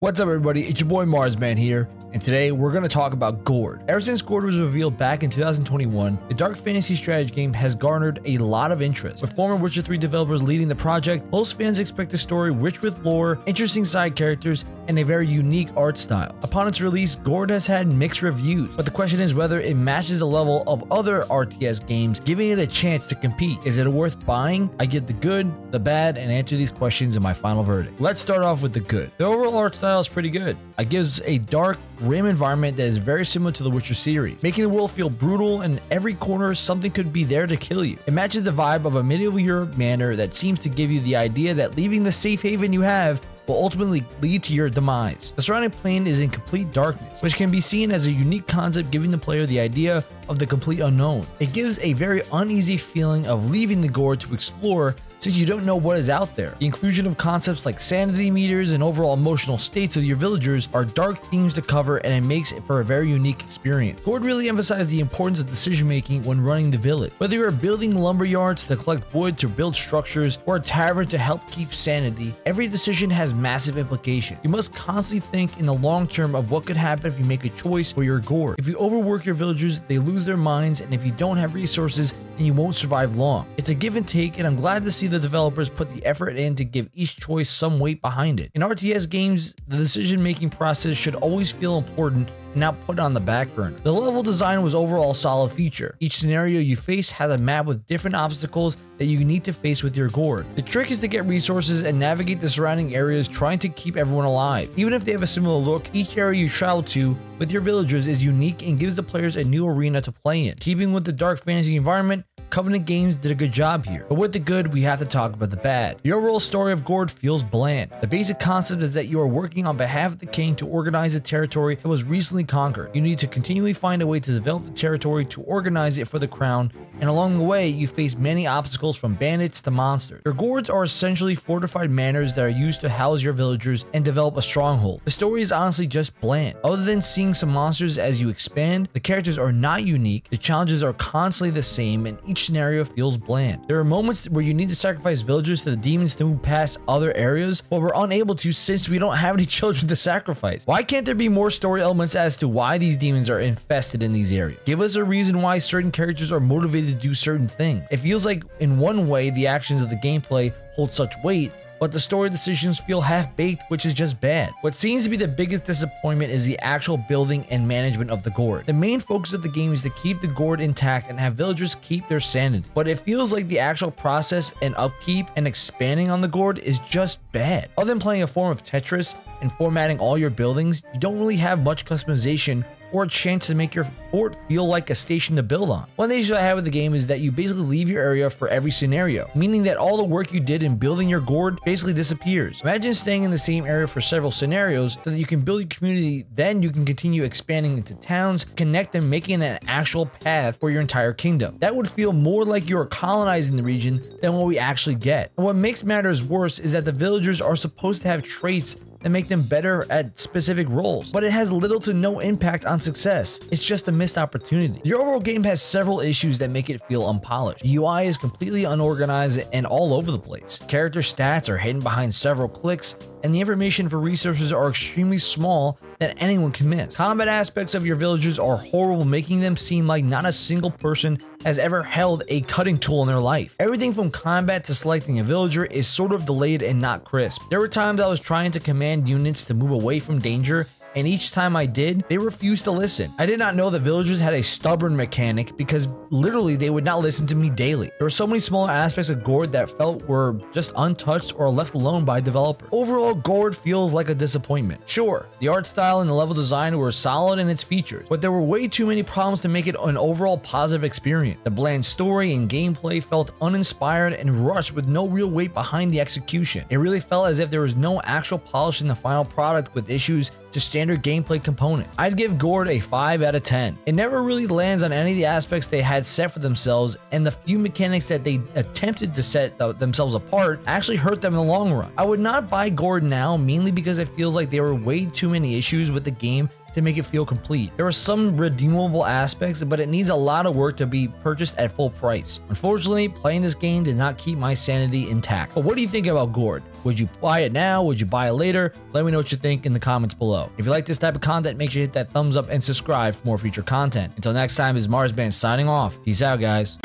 What's up, everybody? It's your boy Marzzman here, and today we're going to talk about Gord. Ever since Gord was revealed back in 2021, the dark fantasy strategy game has garnered a lot of interest. With former Witcher 3 developers leading the project, most fans expect a story rich with lore, interesting side characters, and a very unique art style. Upon its release, Gord has had mixed reviews, but the question is whether it matches the level of other RTS games, giving it a chance to compete. Is it worth buying? I get the good, the bad, and answer these questions in my final verdict. Let's start off with the good. The overall art style is pretty good. It gives a dark, grim environment that is very similar to the Witcher series, making the world feel brutal and every corner something could be there to kill you. It matches the vibe of a medieval Europe manor that seems to give you the idea that leaving the safe haven you have will ultimately lead to your demise. The surrounding plain is in complete darkness, which can be seen as a unique concept giving the player the idea of the complete unknown. It gives a very uneasy feeling of leaving the Gord to explore since you don't know what is out there. The inclusion of concepts like sanity meters and overall emotional states of your villagers are dark themes to cover and it makes it for a very unique experience. Gord really emphasized the importance of decision making when running the village. Whether you're building lumber yards to collect wood to build structures or a tavern to help keep sanity, every decision has massive implications. You must constantly think in the long term of what could happen if you make a choice for your Gord. If you overwork your villagers, they lose their minds and if you don't have resources, then you won't survive long. It's a give and take and I'm glad to see see the developers put the effort in to give each choice some weight behind it. In RTS games, the decision making process should always feel important not put on the back burner. The level design was overall solid feature. Each scenario you face has a map with different obstacles that you need to face with your Gord. The trick is to get resources and navigate the surrounding areas trying to keep everyone alive. Even if they have a similar look, each area you travel to with your villagers is unique and gives the players a new arena to play in. Keeping with the dark fantasy environment, Covenant Games did a good job here. But with the good, we have to talk about the bad. The overall story of Gord feels bland. The basic concept is that you are working on behalf of the king to organize a territory that was recently conquered. You need to continually find a way to develop the territory to organize it for the crown and along the way, you face many obstacles from bandits to monsters. Your Gords are essentially fortified manors that are used to house your villagers and develop a stronghold. The story is honestly just bland. Other than seeing some monsters as you expand, the characters are not unique, the challenges are constantly the same, and each scenario feels bland. There are moments where you need to sacrifice villagers to the demons to move past other areas, but we're unable to since we don't have any children to sacrifice. Why can't there be more story elements as to why these demons are infested in these areas? Give us a reason why certain characters are motivated to do certain things. It feels like in one way the actions of the gameplay hold such weight, but the story decisions feel half-baked, which is just bad. What seems to be the biggest disappointment is the actual building and management of the Gord. The main focus of the game is to keep the Gord intact and have villagers keep their sanity, but it feels like the actual process and upkeep and expanding on the Gord is just bad. Other than playing a form of Tetris and formatting all your buildings, you don't really have much customization or a chance to make your fort feel like a station to build on. One of the issues I have with the game is that you basically leave your area for every scenario, meaning that all the work you did in building your Gord basically disappears. Imagine staying in the same area for several scenarios so that you can build your community, then you can continue expanding into towns, connect them, making an actual path for your entire kingdom. That would feel more like you are colonizing the region than what we actually get. And what makes matters worse is that the villagers are supposed to have traits and make them better at specific roles, but it has little to no impact on success. It's just a missed opportunity. The overall game has several issues that make it feel unpolished. The UI is completely unorganized and all over the place. Character stats are hidden behind several clicks, and the information for resources are extremely small that anyone can miss. Combat aspects of your villagers are horrible, making them seem like not a single person has ever held a cutting tool in their life. Everything from combat to selecting a villager is sort of delayed and not crisp. There were times I was trying to command units to move away from danger and each time I did, they refused to listen. I did not know that villagers had a stubborn mechanic because literally they would not listen to me daily. There were so many smaller aspects of Gord that felt were just untouched or left alone by a developer. Overall, Gord feels like a disappointment. Sure, the art style and the level design were solid in its features, but there were way too many problems to make it an overall positive experience. The bland story and gameplay felt uninspired and rushed with no real weight behind the execution. It really felt as if there was no actual polish in the final product with issues to standard gameplay components. I'd give Gord a 5 out of 10. It never really lands on any of the aspects they had set for themselves, and the few mechanics that they attempted to set th themselves apart actually hurt them in the long run. I would not buy Gord now, mainly because it feels like there were way too many issues with the game to make it feel complete. There are some redeemable aspects, but it needs a lot of work to be purchased at full price. Unfortunately, playing this game did not keep my sanity intact. But what do you think about Gord? Would you buy it now? Would you buy it later? Let me know what you think in the comments below. If you like this type of content, make sure you hit that thumbs up and subscribe for more future content. Until next time, is Marzzman signing off. Peace out, guys.